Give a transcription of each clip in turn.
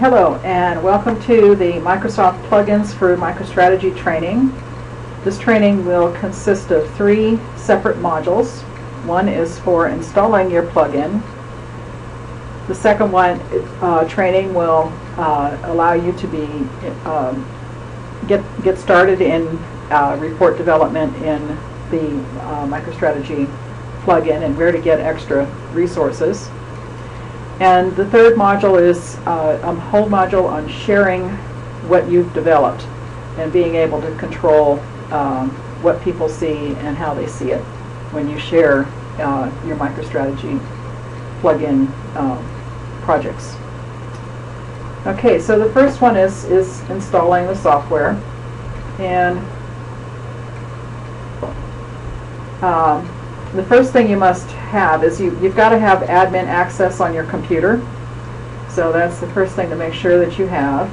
Hello and welcome to the Microsoft plugins for MicroStrategy training. This training will consist of three separate modules. One is for installing your plugin. The second one, uh, training will uh, allow you to be um, get get started in uh, report development in the uh, MicroStrategy plugin and where to get extra resources. And the third module is uh, a whole module on sharing what you've developed and being able to control um, what people see and how they see it when you share uh, your MicroStrategy plugin um, projects. Okay, so the first one is, is installing the software. And um, the first thing you must have is you, you've got to have admin access on your computer. So that's the first thing to make sure that you have.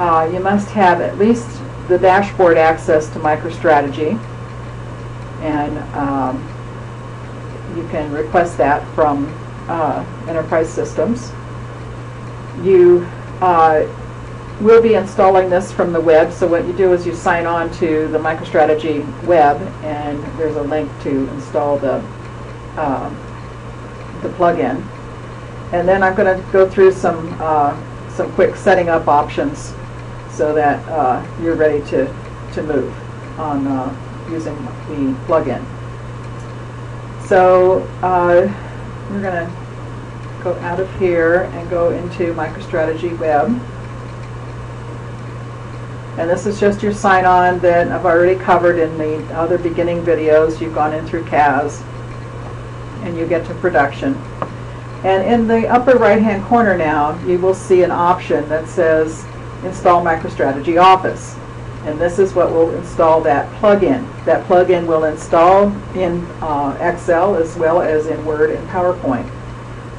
Uh, you must have at least the dashboard access to MicroStrategy. And um, you can request that from uh, Enterprise Systems. You uh, will be installing this from the web, so what you do is you sign on to the MicroStrategy web, and there's a link to install the, um, the plugin. And then I'm going to go through some, uh, some quick setting up options so that uh, you're ready to, to move on uh, using the plugin. So uh, we're going to go out of here and go into MicroStrategy Web. And this is just your sign-on that I've already covered in the other beginning videos. You've gone in through CAS and you get to production. And in the upper right-hand corner now, you will see an option that says Install MicroStrategy Office. And this is what will install that plugin. That plugin will install in uh, Excel as well as in Word and PowerPoint.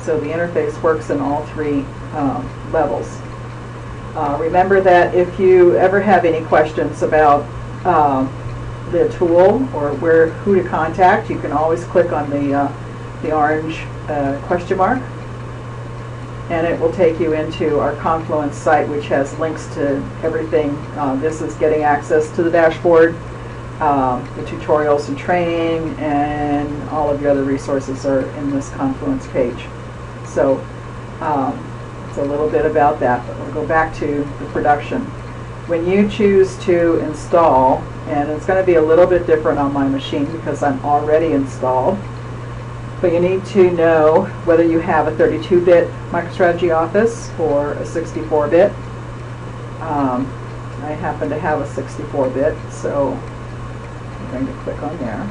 So the interface works in all three um, levels. Uh, remember that if you ever have any questions about uh, the tool or where who to contact, you can always click on the, uh, the orange uh, question mark and it will take you into our Confluence site which has links to everything. Uh, this is getting access to the dashboard, um, the tutorials and training, and all of your other resources are in this Confluence page. So um, a little bit about that, but we'll go back to the production. When you choose to install, and it's going to be a little bit different on my machine because I'm already installed, but you need to know whether you have a 32-bit MicroStrategy Office or a 64-bit. Um, I happen to have a 64-bit, so I'm going to click on there.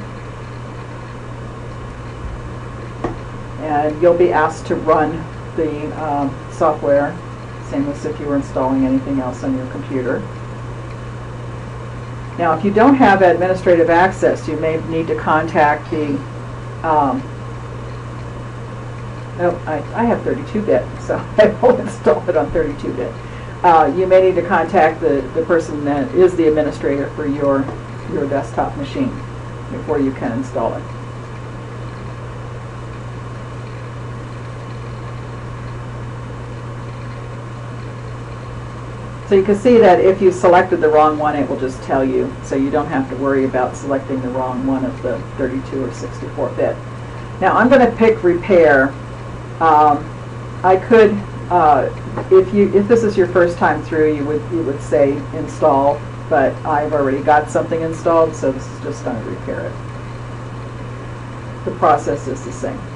And you'll be asked to run the um, software, same as if you were installing anything else on your computer. Now, if you don't have administrative access, you may need to contact the um, Nope, I, I have 32-bit, so I will install it on 32-bit. Uh, you may need to contact the, the person that is the administrator for your, your desktop machine before you can install it. So you can see that if you selected the wrong one, it will just tell you, so you don't have to worry about selecting the wrong one of the 32 or 64-bit. Now I'm going to pick repair. Um, I could, uh, if you if this is your first time through, you would you would say install, but I've already got something installed, so this is just going to repair it. The process is the same.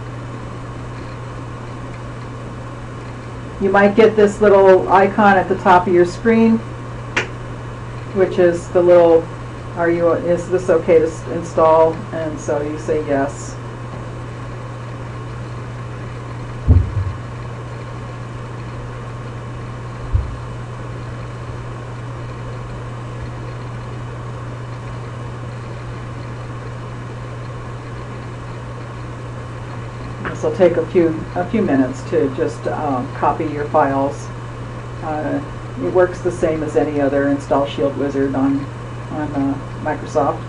You might get this little icon at the top of your screen, which is the little, are you, is this okay to install? And so you say yes. This will take a few a few minutes to just um, copy your files. Uh, it works the same as any other InstallShield Wizard on on uh, Microsoft.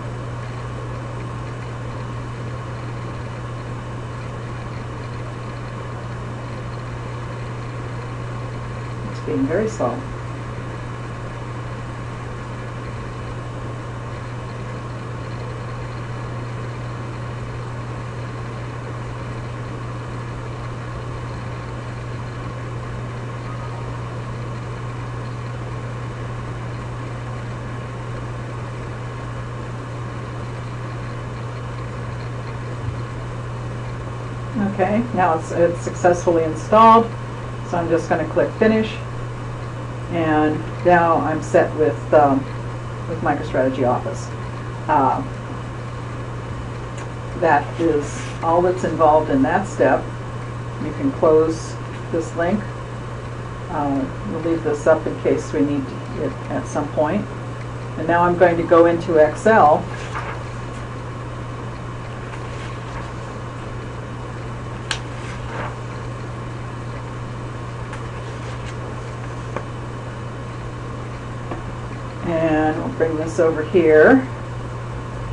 It's being very slow. Okay, now it's, it's successfully installed, so I'm just going to click Finish. And now I'm set with, um, with MicroStrategy Office. Uh, that is all that's involved in that step. You can close this link. Uh, we'll leave this up in case we need it at some point. And now I'm going to go into Excel And we'll bring this over here.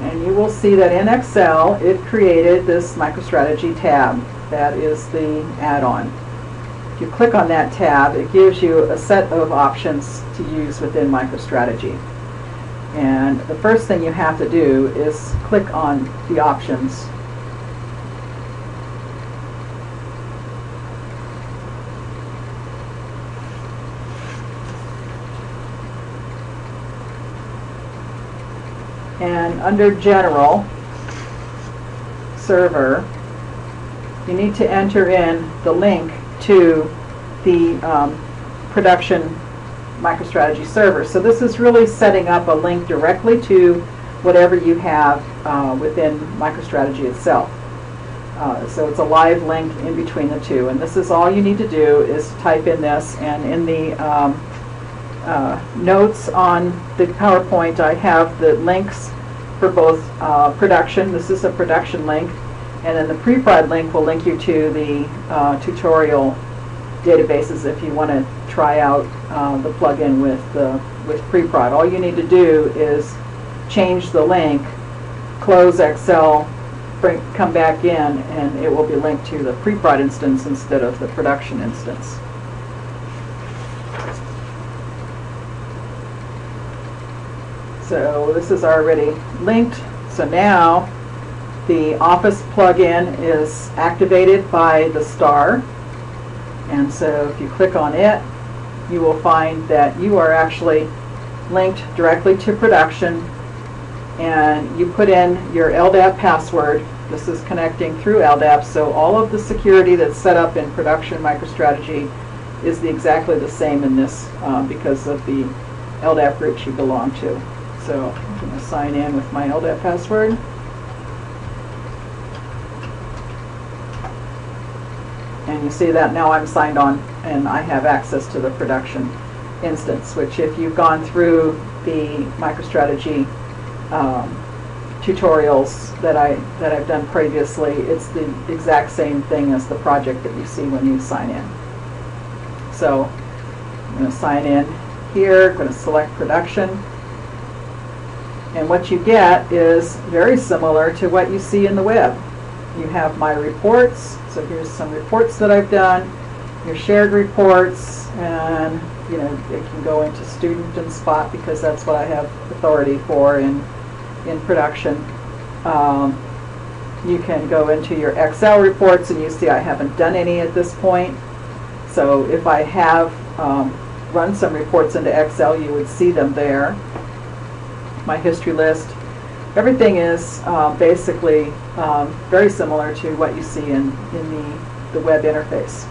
And you will see that in Excel, it created this MicroStrategy tab. That is the add-on. If you click on that tab, it gives you a set of options to use within MicroStrategy. And the first thing you have to do is click on the options And under General, Server, you need to enter in the link to the um, production MicroStrategy server. So this is really setting up a link directly to whatever you have uh, within MicroStrategy itself. Uh, so it's a live link in between the two. And this is all you need to do is type in this and in the um, uh, notes on the PowerPoint, I have the links for both uh, production. This is a production link. And then the pre-prod link will link you to the uh, tutorial databases if you want to try out uh, the plugin with, uh, with pre-prod. All you need to do is change the link, close Excel, bring, come back in, and it will be linked to the pre-prod instance instead of the production instance. So this is already linked. So now the Office plugin is activated by the star. And so if you click on it, you will find that you are actually linked directly to production and you put in your LDAP password. This is connecting through LDAP, so all of the security that's set up in production MicroStrategy is the, exactly the same in this uh, because of the LDAP groups you belong to. So I'm going to sign in with my LDAP password. And you see that now I'm signed on and I have access to the production instance, which if you've gone through the MicroStrategy um, tutorials that, I, that I've done previously, it's the exact same thing as the project that you see when you sign in. So I'm going to sign in here, I'm going to select production. And what you get is very similar to what you see in the web. You have my reports, so here's some reports that I've done, your shared reports, and you know, it can go into student and spot because that's what I have authority for in, in production. Um, you can go into your Excel reports and you see I haven't done any at this point. So if I have um, run some reports into Excel, you would see them there my history list. Everything is uh, basically um, very similar to what you see in, in the, the web interface.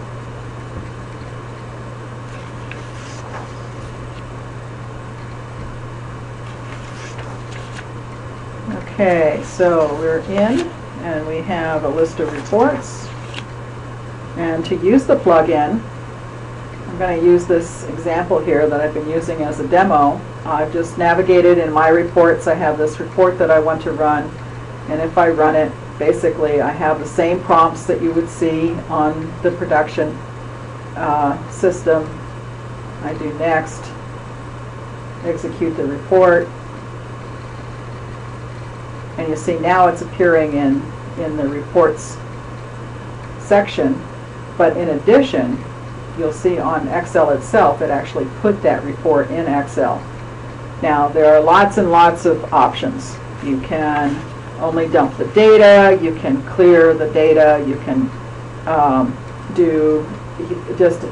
Okay, so we're in and we have a list of reports. And to use the plugin, I'm going to use this example here that I've been using as a demo. I've just navigated in my reports. I have this report that I want to run. And if I run it, basically I have the same prompts that you would see on the production uh, system. I do next, execute the report. And you see now it's appearing in, in the reports section. But in addition, you'll see on Excel itself, it actually put that report in Excel. Now, there are lots and lots of options. You can only dump the data, you can clear the data, you can um, do, just,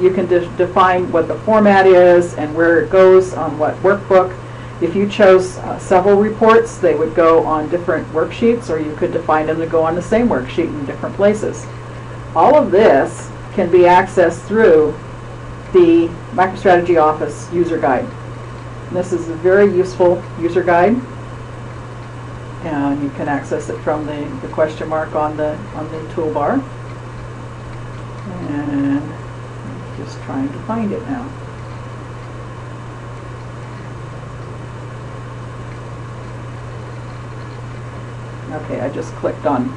you can de- define what the format is and where it goes on what workbook. If you chose uh, several reports, they would go on different worksheets, or you could define them to go on the same worksheet in different places. All of this can be accessed through the MicroStrategy Office user guide. This is a very useful user guide. And you can access it from the, the question mark on the, on the toolbar. And I'm just trying to find it now. Okay, I just clicked on,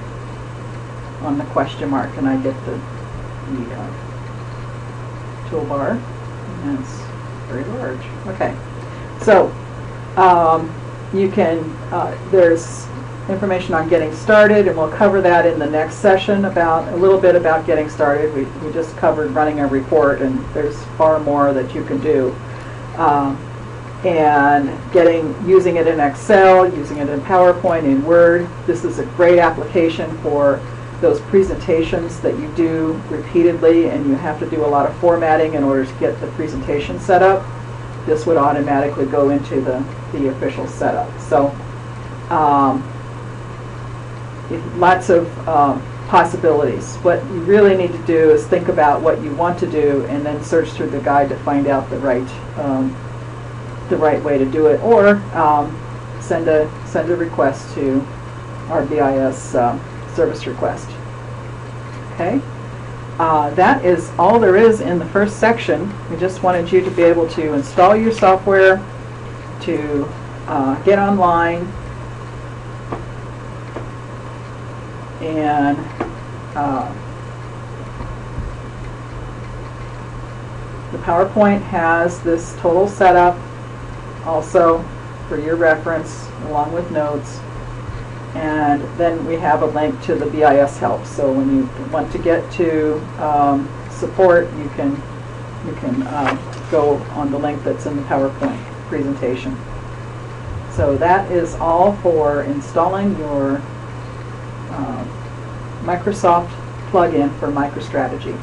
on the question mark and I get the, the uh, toolbar. And it's very large. Okay. So, um, you can, uh, there's information on getting started, and we'll cover that in the next session about, a little bit about getting started. We, we just covered running a report, and there's far more that you can do. Um, and getting, using it in Excel, using it in PowerPoint, in Word. This is a great application for those presentations that you do repeatedly, and you have to do a lot of formatting in order to get the presentation set up this would automatically go into the, the official setup. So um, lots of um, possibilities. What you really need to do is think about what you want to do and then search through the guide to find out the right, um, the right way to do it. Or um, send a, send a request to our BIS uh, service request. Okay? Uh, that is all there is in the first section. We just wanted you to be able to install your software, to uh, get online, and uh, the PowerPoint has this total setup also for your reference along with notes. And then we have a link to the BIS help. So when you want to get to um, support, you can you can uh, go on the link that's in the PowerPoint presentation. So that is all for installing your uh, Microsoft plugin for MicroStrategy.